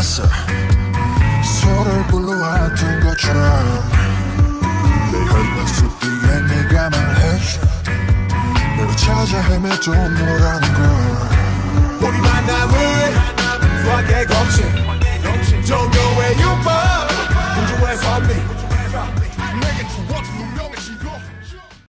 않았어. 서로를 불러왔던 것처럼 내 혈관 뒤에 네가 말해줘. 너를 찾아 헤매도 너라는 걸.